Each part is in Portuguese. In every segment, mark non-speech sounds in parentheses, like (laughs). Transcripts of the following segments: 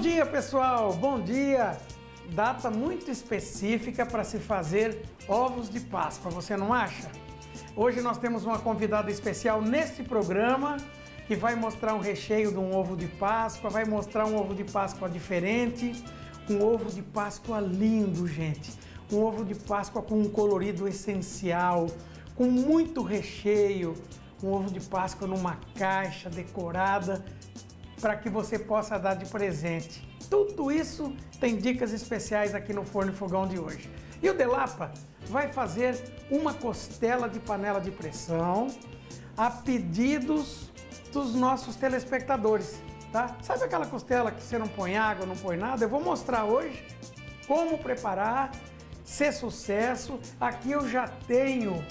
dia, pessoal! Bom dia! Data muito específica para se fazer ovos de Páscoa, você não acha? Hoje nós temos uma convidada especial neste programa que vai mostrar um recheio de um ovo de Páscoa, vai mostrar um ovo de Páscoa diferente, um ovo de Páscoa lindo, gente. Um ovo de Páscoa com um colorido essencial, com muito recheio, um ovo de Páscoa numa caixa decorada para que você possa dar de presente. Tudo isso tem dicas especiais aqui no Forno e Fogão de hoje. E o Delapa vai fazer uma costela de panela de pressão a pedidos dos nossos telespectadores, tá? Sabe aquela costela que você não põe água, não põe nada? Eu vou mostrar hoje como preparar, ser sucesso. Aqui eu já tenho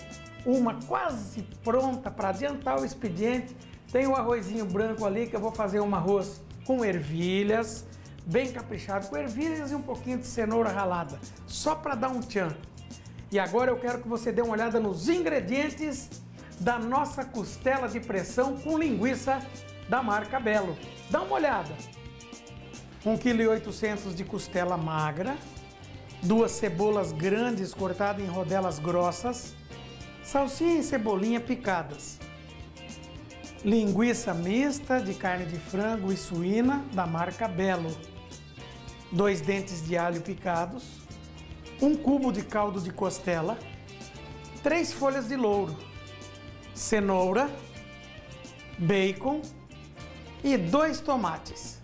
uma quase pronta para adiantar o expediente. Tem o arrozinho branco ali que eu vou fazer um arroz com ervilhas, bem caprichado, com ervilhas e um pouquinho de cenoura ralada, só para dar um tchan. E agora eu quero que você dê uma olhada nos ingredientes da nossa costela de pressão com linguiça da marca Belo. Dá uma olhada. 1,8 kg de costela magra, duas cebolas grandes cortadas em rodelas grossas, salsinha e cebolinha picadas, linguiça mista de carne de frango e suína da marca Belo, dois dentes de alho picados, um cubo de caldo de costela, três folhas de louro, cenoura, bacon e dois tomates.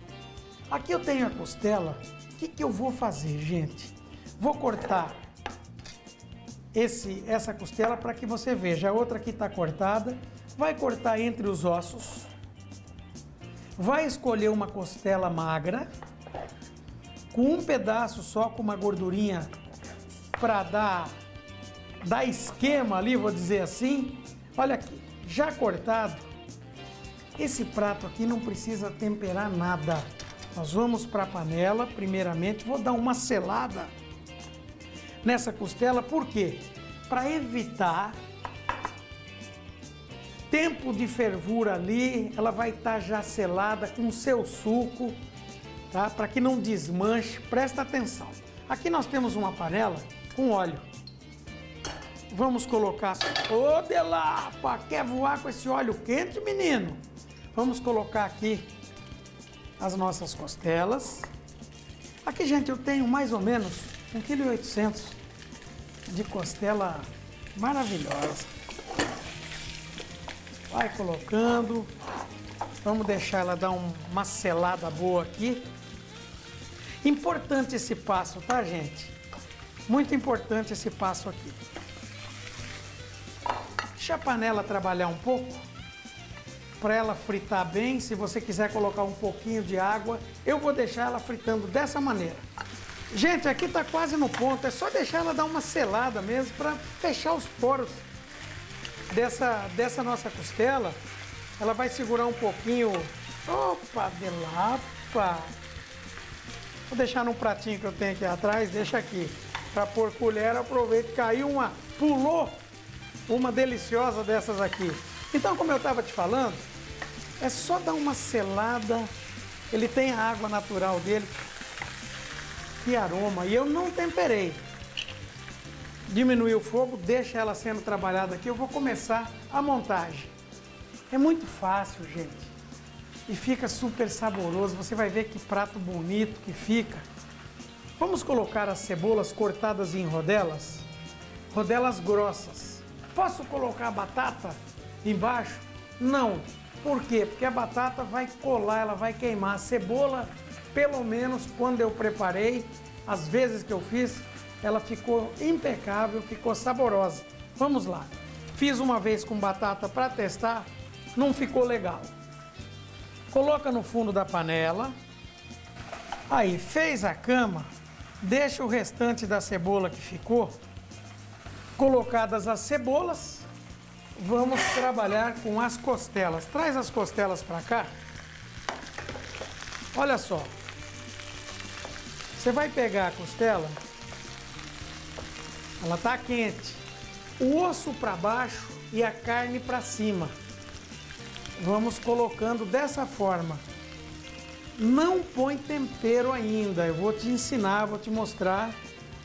Aqui eu tenho a costela. O que, que eu vou fazer, gente? Vou cortar esse, essa costela para que você veja. A outra aqui está cortada. Vai cortar entre os ossos. Vai escolher uma costela magra com um pedaço só com uma gordurinha para dar, dar esquema ali, vou dizer assim. Olha aqui, já cortado, esse prato aqui não precisa temperar nada. Nós vamos para a panela, primeiramente, vou dar uma selada nessa costela, por quê? Para evitar tempo de fervura ali, ela vai estar tá já selada com seu suco, tá? Para que não desmanche, presta atenção. Aqui nós temos uma panela com óleo. Vamos colocar. Ô, Delapa, quer voar com esse óleo quente, menino? Vamos colocar aqui as nossas costelas. Aqui, gente, eu tenho mais ou menos 1,8 kg de costela maravilhosa. Vai colocando. Vamos deixar ela dar uma selada boa aqui. Importante esse passo, tá, gente? Muito importante esse passo aqui. Deixa a panela trabalhar um pouco para ela fritar bem. Se você quiser colocar um pouquinho de água, eu vou deixar ela fritando dessa maneira. Gente, aqui está quase no ponto. É só deixar ela dar uma selada mesmo para fechar os poros dessa, dessa nossa costela. Ela vai segurar um pouquinho. Opa, de lapa. Vou deixar num pratinho que eu tenho aqui atrás. Deixa aqui. Para pôr colher, aproveita. Caiu uma, pulou uma deliciosa dessas aqui. Então, como eu estava te falando, é só dar uma selada. Ele tem a água natural dele. Que aroma. E eu não temperei. Diminui o fogo, deixa ela sendo trabalhada aqui. Eu vou começar a montagem. É muito fácil, gente. E fica super saboroso. Você vai ver que prato bonito que fica. Vamos colocar as cebolas cortadas em rodelas. Rodelas grossas. Posso colocar a batata embaixo? Não. Por quê? Porque a batata vai colar, ela vai queimar. A cebola, pelo menos quando eu preparei, as vezes que eu fiz, ela ficou impecável, ficou saborosa. Vamos lá. Fiz uma vez com batata para testar, não ficou legal. Coloca no fundo da panela. Aí, fez a cama, deixa o restante da cebola que ficou Colocadas as cebolas, vamos trabalhar com as costelas. Traz as costelas para cá. Olha só. Você vai pegar a costela, ela está quente. O osso para baixo e a carne para cima. Vamos colocando dessa forma. não põe tempero ainda. Eu vou te ensinar, vou te mostrar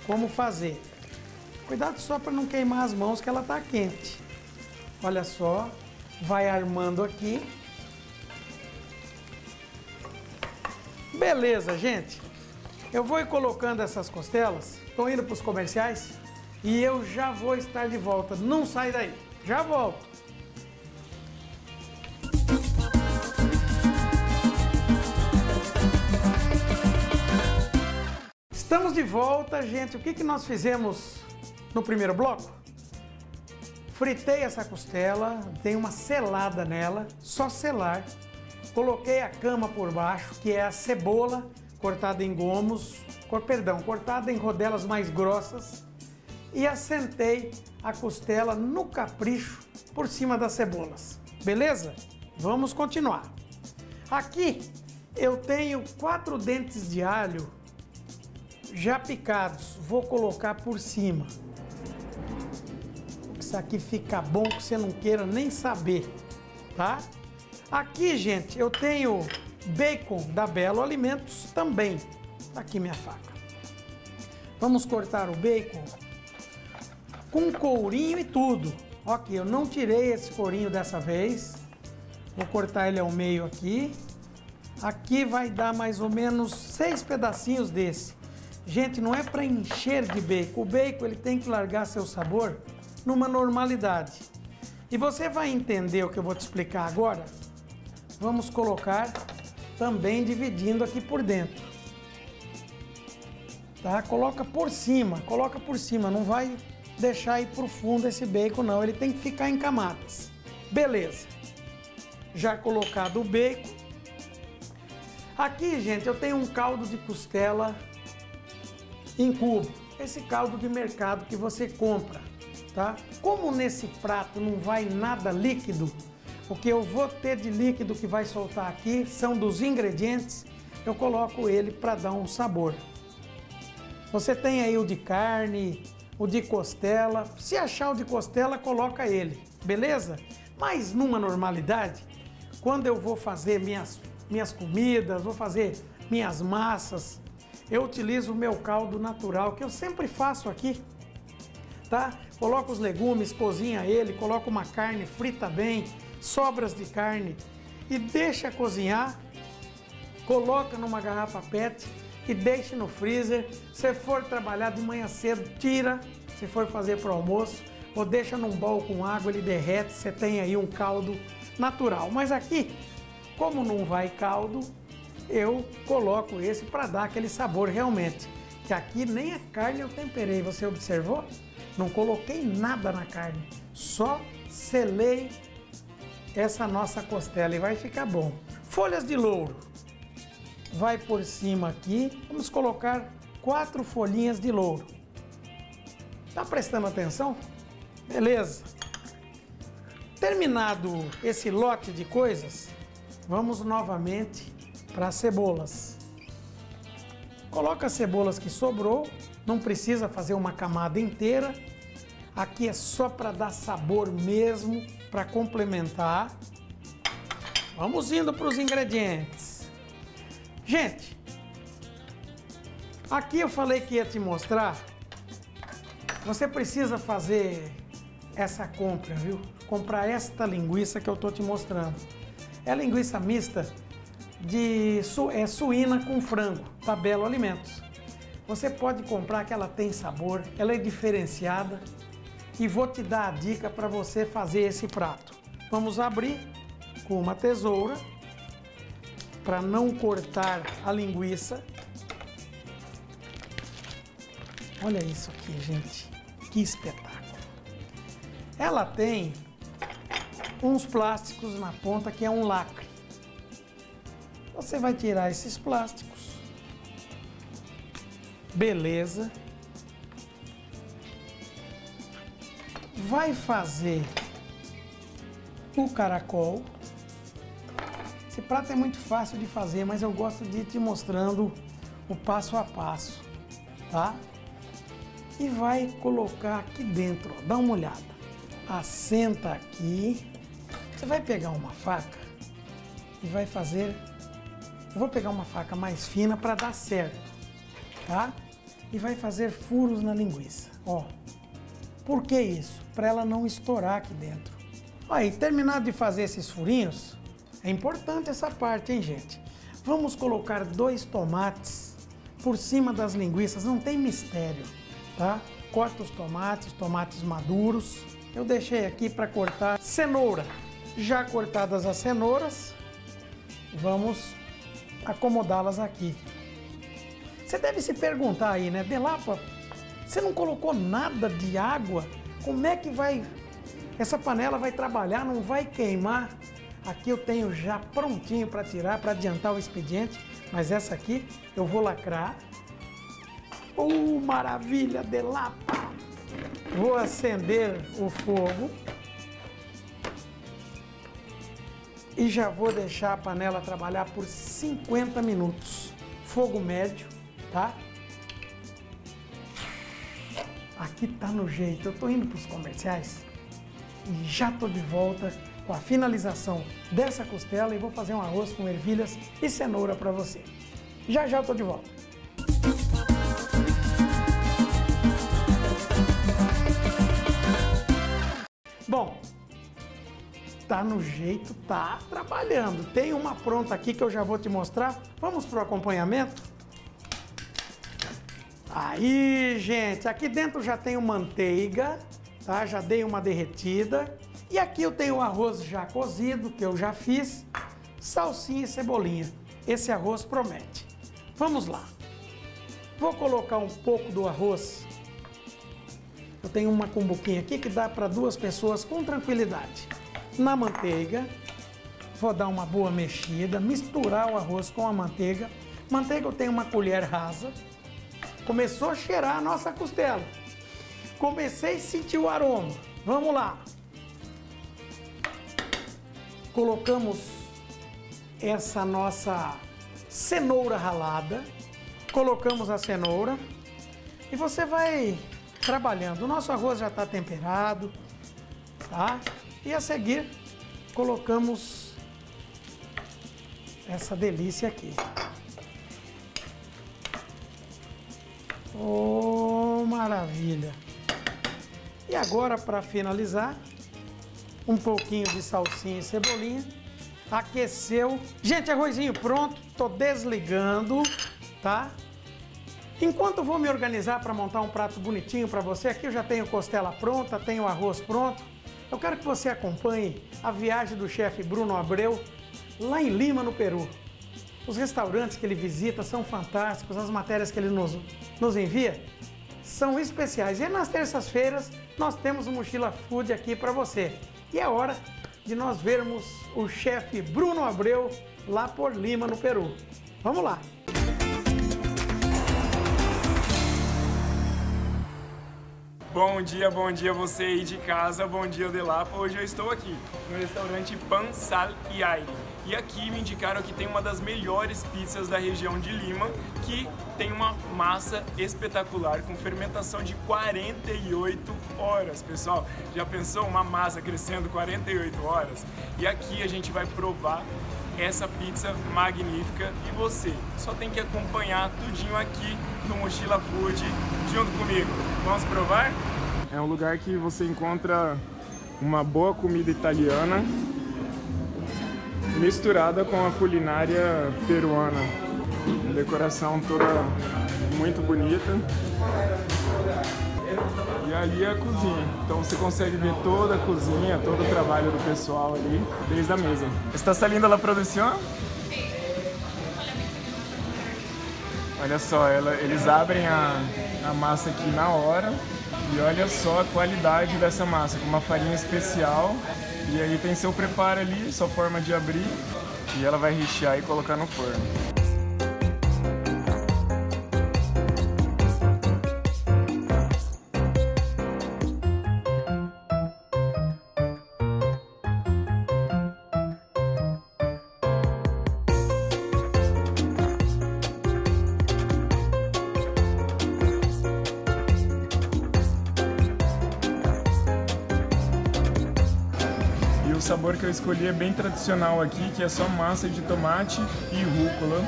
como fazer. Cuidado só para não queimar as mãos que ela está quente. Olha só, vai armando aqui. Beleza, gente. Eu vou colocando essas costelas. Estou indo para os comerciais e eu já vou estar de volta. Não sai daí. Já volto. Estamos de volta, gente. O que, que nós fizemos no primeiro bloco? Fritei essa costela, tem uma selada nela, só selar. Coloquei a cama por baixo, que é a cebola cortada em gomos, cor, perdão, cortada em rodelas mais grossas. E assentei a costela no capricho por cima das cebolas. Beleza? Vamos continuar. Aqui eu tenho quatro dentes de alho já picados, vou colocar por cima. Isso aqui fica bom que você não queira nem saber, tá? Aqui, gente, eu tenho bacon da Belo Alimentos também. Tá aqui minha faca. Vamos cortar o bacon com courinho e tudo. Ok, eu não tirei esse courinho dessa vez. Vou cortar ele ao meio aqui. Aqui vai dar mais ou menos seis pedacinhos desse. Gente, não é para encher de bacon. O bacon ele tem que largar seu sabor numa normalidade. E você vai entender o que eu vou te explicar agora. Vamos colocar também dividindo aqui por dentro. Tá? Coloca por cima, coloca por cima, não vai deixar ir pro fundo esse bacon não, ele tem que ficar em camadas. Beleza. Já colocado o bacon. Aqui, gente, eu tenho um caldo de costela em cubo. Esse caldo de mercado que você compra, tá? Como nesse prato não vai nada líquido, o que eu vou ter de líquido que vai soltar aqui são dos ingredientes, eu coloco ele para dar um sabor. Você tem aí o de carne, o de costela. Se achar o de costela, coloca ele, beleza? Mas numa normalidade, quando eu vou fazer minhas, minhas comidas, vou fazer minhas massas, eu utilizo o meu caldo natural, que eu sempre faço aqui, tá? Coloco os legumes, cozinha ele, coloco uma carne, frita bem, sobras de carne e deixa cozinhar, coloca numa garrafa PET e deixe no freezer. Se for trabalhar de manhã cedo, tira, se for fazer para o almoço, ou deixa num bol com água, ele derrete, você tem aí um caldo natural. Mas aqui, como não vai caldo, eu coloco esse para dar aquele sabor realmente. Que aqui nem a carne eu temperei, você observou? Não coloquei nada na carne, só selei essa nossa costela e vai ficar bom. Folhas de louro, vai por cima aqui, vamos colocar quatro folhinhas de louro. Tá prestando atenção? Beleza. Terminado esse lote de coisas, vamos novamente para as cebolas. Coloca as cebolas que sobrou, não precisa fazer uma camada inteira. Aqui é só para dar sabor mesmo, para complementar. Vamos indo para os ingredientes. Gente, aqui eu falei que ia te mostrar. Você precisa fazer essa compra, viu? Comprar esta linguiça que eu tô te mostrando. É linguiça mista de su, é, suína com frango, Tabelo Alimentos. Você pode comprar que ela tem sabor, ela é diferenciada e vou te dar a dica para você fazer esse prato. Vamos abrir com uma tesoura para não cortar a linguiça. Olha isso aqui, gente. Que espetáculo. Ela tem uns plásticos na ponta que é um lacre. Você vai tirar esses plásticos. Beleza. Vai fazer o caracol. Esse prato é muito fácil de fazer, mas eu gosto de te mostrando o passo a passo, tá? E vai colocar aqui dentro, ó, dá uma olhada. Assenta aqui. Você vai pegar uma faca e vai fazer Eu vou pegar uma faca mais fina para dar certo, tá? E vai fazer furos na linguiça, ó. Por que isso? Para ela não estourar aqui dentro. Aí, terminado de fazer esses furinhos, é importante essa parte, hein, gente? Vamos colocar dois tomates por cima das linguiças, não tem mistério, tá? Corta os tomates, tomates maduros. Eu deixei aqui para cortar cenoura. Já cortadas as cenouras, vamos acomodá-las aqui. Você deve se perguntar aí, né? Delapa, você não colocou nada de água? Como é que vai... Essa panela vai trabalhar, não vai queimar? Aqui eu tenho já prontinho para tirar, para adiantar o expediente. Mas essa aqui eu vou lacrar. Oh, maravilha, Delapa! Vou acender o fogo. e já vou deixar a panela trabalhar por 50 minutos. Fogo médio, tá? Aqui tá no jeito. Eu tô indo para os comerciais e já tô de volta com a finalização dessa costela e vou fazer um arroz com ervilhas e cenoura para você. Já já eu tô de volta. Bom, tá no jeito, tá trabalhando. Tem uma pronta aqui que eu já vou te mostrar. Vamos pro acompanhamento? Aí, gente, aqui dentro já tenho manteiga, tá? Já dei uma derretida. E aqui eu tenho o arroz já cozido, que eu já fiz, salsinha e cebolinha. Esse arroz promete. Vamos lá. Vou colocar um pouco do arroz. Eu tenho uma cumbuquinha aqui que dá para duas pessoas com tranquilidade na manteiga. Vou dar uma boa mexida, misturar o arroz com a manteiga. Manteiga eu tenho uma colher rasa. Começou a cheirar a nossa costela. Comecei a sentir o aroma. Vamos lá. Colocamos essa nossa cenoura ralada. Colocamos a cenoura e você vai trabalhando. O nosso arroz já está temperado, tá? E a seguir, colocamos essa delícia aqui. Oh, maravilha! E agora, para finalizar, um pouquinho de salsinha e cebolinha. Aqueceu. Gente, arrozinho pronto. Tô desligando, tá? Enquanto vou me organizar para montar um prato bonitinho para você, aqui eu já tenho costela pronta, tenho arroz pronto. Eu quero que você acompanhe a viagem do chefe Bruno Abreu lá em Lima, no Peru. Os restaurantes que ele visita são fantásticos, as matérias que ele nos, nos envia são especiais. E nas terças-feiras nós temos o Mochila Food aqui para você. E é hora de nós vermos o chefe Bruno Abreu lá por Lima, no Peru. Vamos lá! Bom dia, bom dia você aí de casa, bom dia Delapa. Hoje eu estou aqui no restaurante Pan Sal e Aire. E aqui me indicaram que tem uma das melhores pizzas da região de Lima, que tem uma massa espetacular com fermentação de 48 horas. Pessoal, já pensou uma massa crescendo 48 horas? E aqui a gente vai provar essa pizza magnífica e você só tem que acompanhar tudinho aqui no Mochila Food junto comigo. Vamos provar? É um lugar que você encontra uma boa comida italiana misturada com a culinária peruana. Decoração toda muito bonita. E ali é a cozinha. Então você consegue ver toda a cozinha, todo o trabalho do pessoal ali, desde a mesa. Está saindo a produção? Olha só, ela, eles abrem a, a massa aqui na hora e olha só a qualidade dessa massa, com uma farinha especial. E aí tem seu preparo ali, sua forma de abrir e ela vai rechear e colocar no forno. Escolhi é bem tradicional aqui, que é só massa de tomate e rúcula.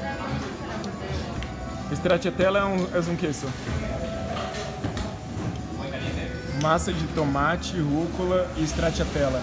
Stracciatella é um, é um. Massa de tomate, rúcula e stracciatella.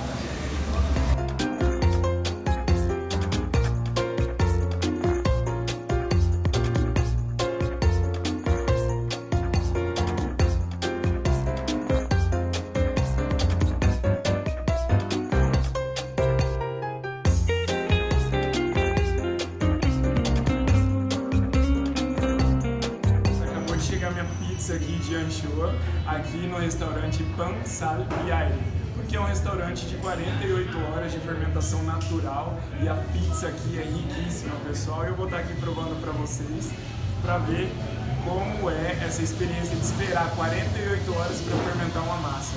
E a pizza aqui é riquíssima, pessoal. Eu vou estar aqui provando para vocês, para ver como é essa experiência de esperar 48 horas para fermentar uma massa.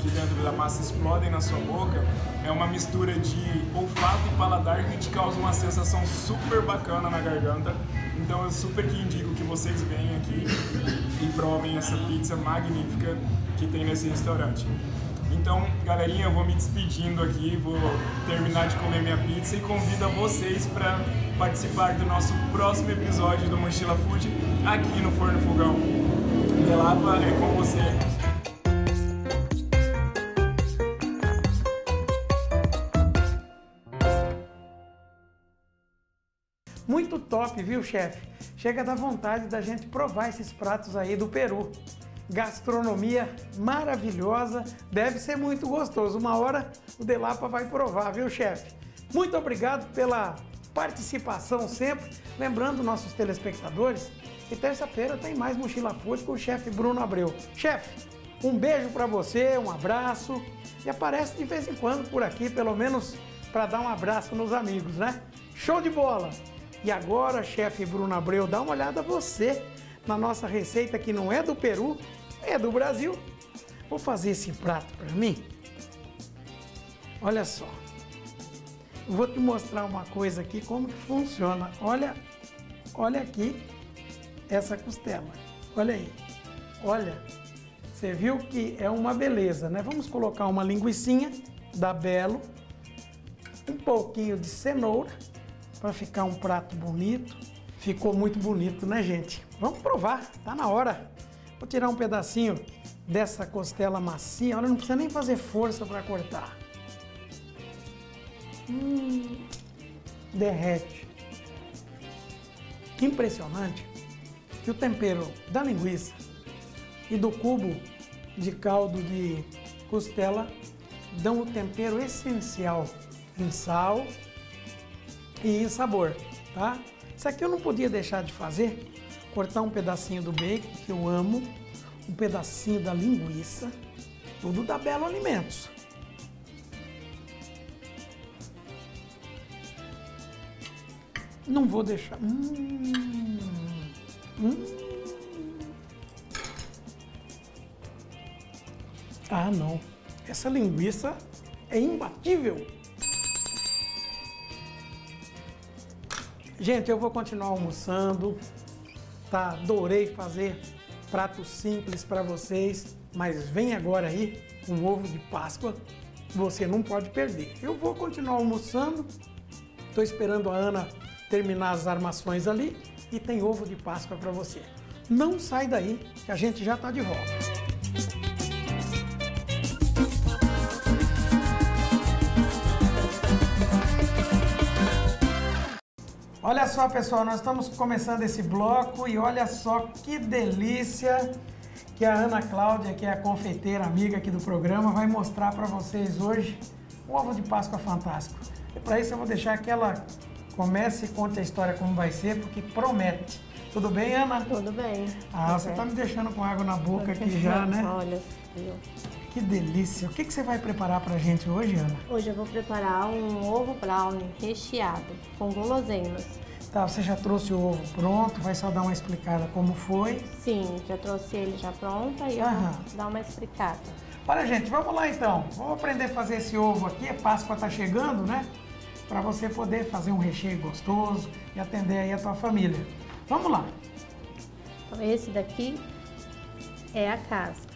Aqui dentro da massa explodem na sua boca, é uma mistura de olfato e paladar que te causa uma sensação super bacana na garganta. Então eu super que indico que vocês venham aqui e provem essa pizza magnífica que tem nesse restaurante. Então, galerinha, eu vou me despedindo aqui, vou terminar de comer minha pizza e convido a vocês para participar do nosso próximo episódio do Mochila Food aqui no Forno Fogão. Delapa é com você. Muito top, viu, chefe? Chega da vontade da gente provar esses pratos aí do Peru. Gastronomia maravilhosa, deve ser muito gostoso. Uma hora o Delapa vai provar, viu, chefe? Muito obrigado pela participação sempre. Lembrando nossos telespectadores que terça-feira tem mais Mochila Food com o chefe Bruno Abreu. Chefe, um beijo para você, um abraço e aparece de vez em quando por aqui, pelo menos para dar um abraço nos amigos, né? Show de bola! E agora, chefe Bruno Abreu, dá uma olhada você na nossa receita que não é do Peru, é do Brasil. Vou fazer esse prato para mim. Olha só. Vou te mostrar uma coisa aqui como que funciona. Olha, olha aqui essa costela. Olha aí. Olha. Você viu que é uma beleza, né? Vamos colocar uma linguiçinha da Belo, um pouquinho de cenoura para ficar um prato bonito. Ficou muito bonito, né, gente? Vamos provar, tá na hora. Vou tirar um pedacinho dessa costela macia. Olha, não precisa nem fazer força para cortar. Hum, derrete. Impressionante que o tempero da linguiça e do cubo de caldo de costela dão o tempero essencial em sal e sabor, tá? Isso aqui eu não podia deixar de fazer, cortar um pedacinho do bacon, que eu amo, um pedacinho da linguiça, tudo da Belo Alimentos. Não vou deixar. Hum, hum. Ah, não. Essa linguiça é imbatível. Gente, eu vou continuar almoçando. Tá, adorei fazer pratos simples para vocês, mas vem agora aí um ovo de Páscoa. Você não pode perder. Eu vou continuar almoçando. Estou esperando a Ana terminar as armações ali e tem ovo de Páscoa para você. Não sai daí, que a gente já está de volta. Olha só, pessoal, nós estamos começando esse bloco e olha só que delícia que a Ana Cláudia, que é a confeiteira amiga aqui do programa, vai mostrar para vocês hoje um ovo de Páscoa fantástico. E para isso eu vou deixar que ela comece e conte a história como vai ser, porque promete. Tudo bem, Ana? Tudo bem. Ah, você está me deixando com água na boca aqui já, né? Olha, viu? Que delícia. O que, que você vai preparar para a gente hoje, Ana? Hoje eu vou preparar um ovo brownie recheado com guloseimas. Tá, você já trouxe o ovo pronto, vai só dar uma explicada como foi. Sim, já trouxe ele já pronto e eu Aham. vou dar uma explicada. Olha, gente, vamos lá então. Vamos aprender a fazer esse ovo aqui. A Páscoa tá chegando, né? Para você poder fazer um recheio gostoso e atender aí a tua família. Vamos lá. Então, esse daqui é a casca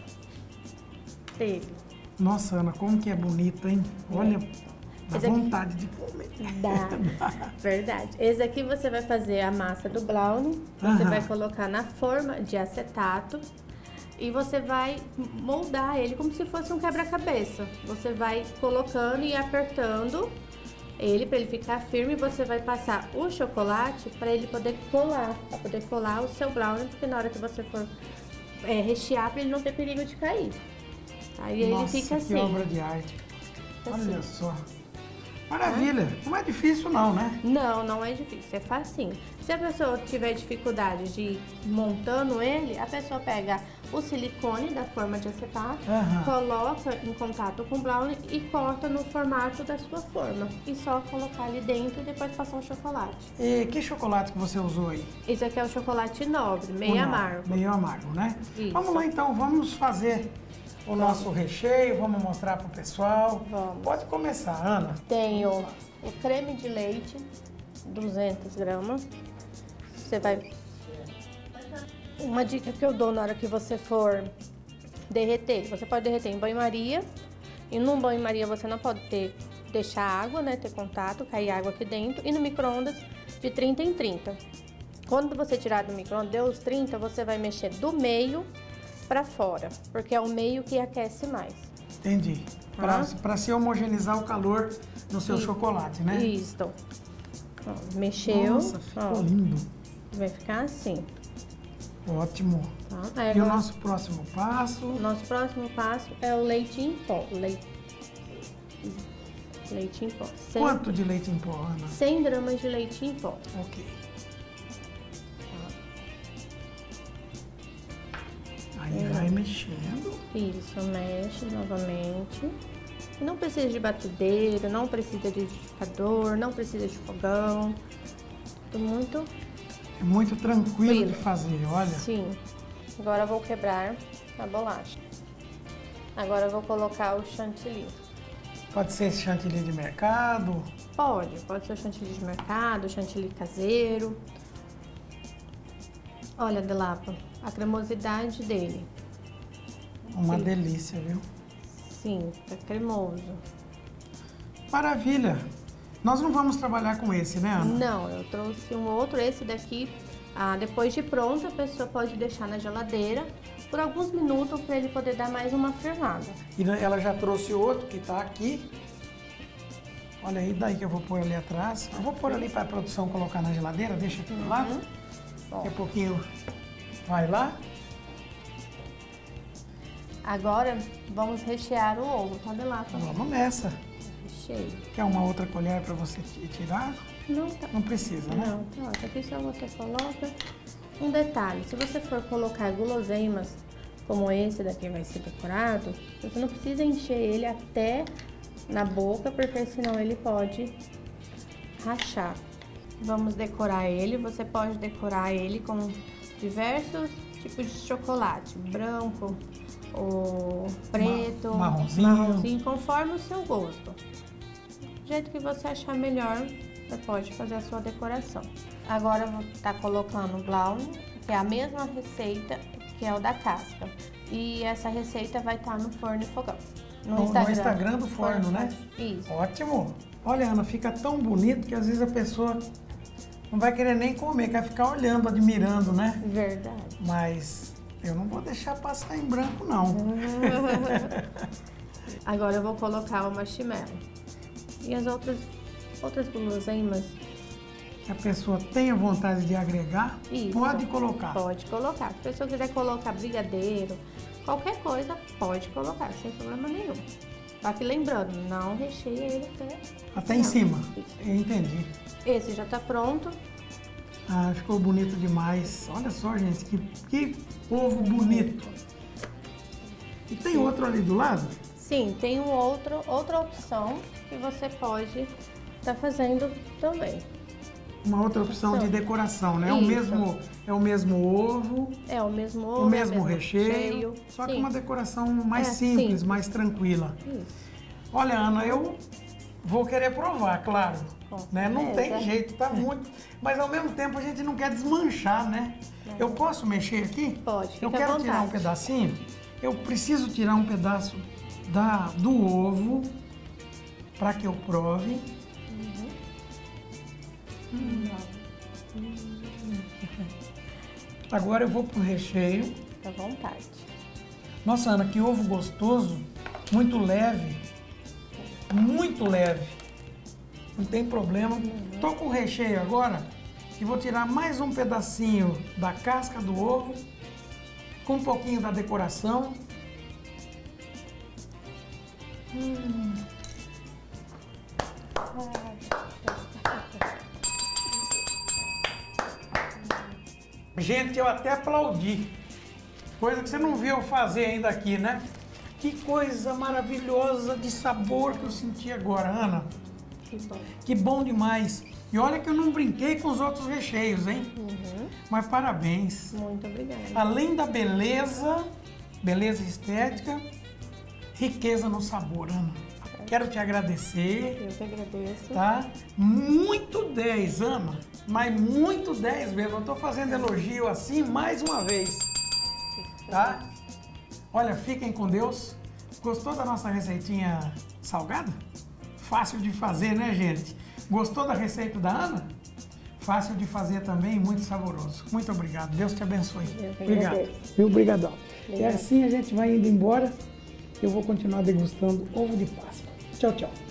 Nossa, Ana, como que é bonito, hein? Olha, dá Esse aqui- vontade de comer. (laughs) Dá. Verdade. Esse aqui você vai fazer a massa do brownie. Você Aham. vai colocar na forma de acetato. E você vai moldar ele como se fosse um quebra-cabeça. Você vai colocando e apertando ele para ele ficar firme. Você vai passar o chocolate para ele poder colar, para poder colar o seu brownie, porque na hora que você for é, rechear, para ele não ter perigo de cair. Aí ele Nossa, fica que assim. obra de arte. Olha assim. só. Maravilha. Não é difícil não, né? Não, não é difícil, é facinho. Se a pessoa tiver dificuldade de ir montando ele, a pessoa pega o silicone da forma de acetato, Aham. coloca em contato com o brownie e corta no formato da sua forma. E só colocar ali dentro e depois passar o chocolate. E que chocolate que você usou aí? Esse aqui é o chocolate nobre, meio amargo. Meio amargo, né? Isso. Vamos lá então, vamos fazer o nosso recheio, vamos mostrar pro pessoal. Vamos. Pode começar, Ana. Tenho o creme de leite, 200 gramas. Você vai. Uma dica que eu dou na hora que você for derreter, você pode derreter em banho-maria. E num banho-maria você não pode ter deixar água, né, ter contato, cair água aqui dentro. E no micro-ondas de 30 em 30. Quando você tirar do micro-ondas, deu os 30, você vai mexer do meio para fora, porque é o meio que aquece mais. Entendi. Para se homogeneizar o calor no seu Isso. chocolate, né? Isso. Ó, mexeu. Nossa, ficou ó, lindo. vai ficar assim. Ótimo. Tá? Aí E o agora, nosso próximo passo? o nosso próximo passo é o leite em pó. Leite, leite em pó. 100, Quanto de leite em pó, Ana? 100 gramas de leite em pó. Ok. Vai mexendo. Isso, mexe novamente. Não precisa de batedeira, não precisa de liquidificador, não precisa de fogão. Tudo muito É muito tranquilo de fazer, olha. Sim. Agora vou quebrar a bolacha. Agora vou colocar o chantilly. Pode ser chantilly de mercado. Pode, pode ser chantilly de mercado, chantilly caseiro. Olha, Delapa, a cremosidade dele. Uma Sim. delícia, viu? Sim, tá cremoso. Maravilha. Nós não vamos trabalhar com esse, né, Ana? Não, eu trouxe um outro, esse daqui. Ah, depois de pronto, a pessoa pode deixar na geladeira por alguns minutos para ele poder dar mais uma firmada. E ela já trouxe outro que tá aqui. Olha aí, daí que eu vou pôr ali atrás. Eu vou pôr ali para a produção colocar na geladeira, deixa aqui do lado. Daqui a pouquinho vai lá. Agora vamos rechear o ovo, tá, Delapa? Vamos nessa. Recheio. Quer uma outra colher para você ti- tirar? Não, tá. Não precisa, né? Não, tá. Aqui só você coloca. Um detalhe, se você for colocar guloseimas como esse daqui vai ser decorado, você não precisa encher ele até na boca, porque senão ele pode rachar. Vamos decorar ele, você pode decorar ele com diversos tipos de chocolate, branco, o preto, Ma- marronzinho. marronzinho, conforme o seu gosto. Do jeito que você achar melhor, você pode fazer a sua decoração. Agora eu vou estar colocando o brownie, que é a mesma receita que é o da casca. E essa receita vai estar no forno e fogão. No- no Instagram do forno, né? Isso. Ótimo. Olha, Ana, fica tão bonito que às vezes a pessoa não vai querer nem comer, quer ficar olhando, admirando, né? Verdade. Mas eu não vou deixar passar em branco, não. (laughs) Agora eu vou colocar o marshmallow. E as outras, outras guloseimas, Se a pessoa tenha vontade de agregar, Isso. pode colocar. pode colocar. Se a pessoa quiser colocar brigadeiro, qualquer coisa, pode colocar, sem problema nenhum. Só que lembrando, não recheie ele até... Até em Não. cima. Eu entendi. Esse já tá pronto. Ah, ficou bonito demais. Olha só, gente, que, que ovo bonito. E tem outro ali do lado? Sim, tem um outro, outra opção que você pode estar fazendo também. Uma outra opção de decoração, né? É o mesmo, é o mesmo ovo, É o mesmo ovo, o mesmo é o recheio, só que Sim. uma decoração mais É, simples, sim. mais tranquila. Isso. Olha, Ana, eu vou querer provar, claro. Né? Não tem jeito, tá muito. Mas ao mesmo tempo a gente não quer desmanchar, né? Eu posso mexer aqui? Pode, Eu quero tirar um pedacinho. Eu preciso tirar um pedaço da, do ovo para que eu prove. Hum. Agora eu vou pro recheio. Fica à vontade. Nossa, Ana, que ovo gostoso, muito leve, muito leve. Não tem problema. Tô com o recheio agora e vou tirar mais um pedacinho da casca do ovo com um pouquinho da decoração. Gente, eu até aplaudi. Coisa que você não viu fazer ainda aqui, né? Que coisa maravilhosa de sabor que eu senti agora, Ana. Que bom. Que bom demais. E olha que eu não brinquei com os outros recheios, hein? Mas parabéns. Muito obrigada. Além da beleza, beleza estética, riqueza no sabor, Ana. Quero te agradecer, Eu que agradeço. tá? Muito 10, Ana. Mas muito 10 mesmo. Eu tô fazendo elogio assim mais uma vez. Tá? Olha, fiquem com Deus. Gostou da nossa receitinha salgada? Fácil de fazer, né, gente? Gostou da receita da Ana? Fácil de fazer também, muito saboroso. Muito obrigado. Deus te abençoe. Obrigado. Viu? Obrigadão. E assim a gente vai indo embora. Eu vou continuar degustando ovo de Páscoa. Tchau, tchau.